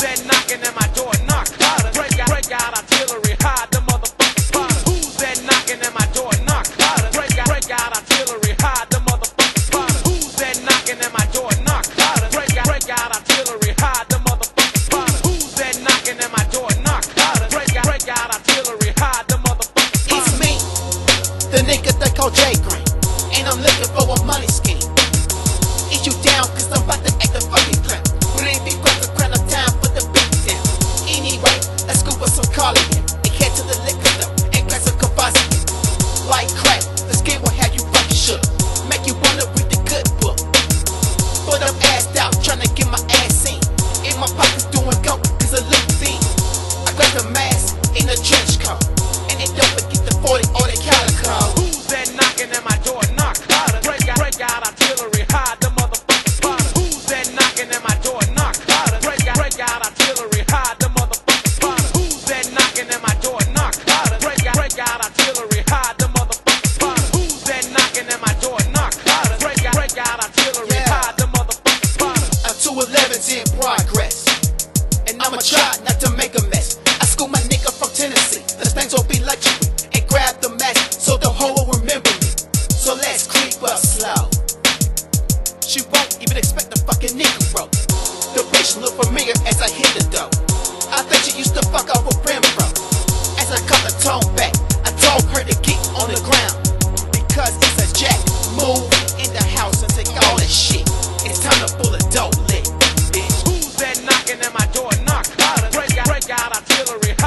that knocking at my door? Knock. Hotter. Break out, break out artillery. Hide the motherfucking spotter. Who's that knocking at my door? Knock. Hotter. Break out, break out artillery. Hide the motherfucking spotter. Who's that knocking at my door? Knock. Hotter. Break out, break out artillery. Hide the motherfucking spotter. Who's that knocking at my door? Knock. Break out, break out artillery. Hide the motherfucking spotter. It's me, the nigga they call J-Green, and I'm looking for a money scheme. Is you down? Cause I'm about to act a fucking Make you wanna I'ma try not to make a mess. I school my nigga from Tennessee. The things will be legendary. And grab the mask so the hoe will remember me. So let's creep up slow. She won't even expect the fucking nigga bro. The bitch look familiar as I hit the door. I think she used to fuck off with Bro. As I cut the tone back, knocking at my door, knock, knock. Break, break out artillery.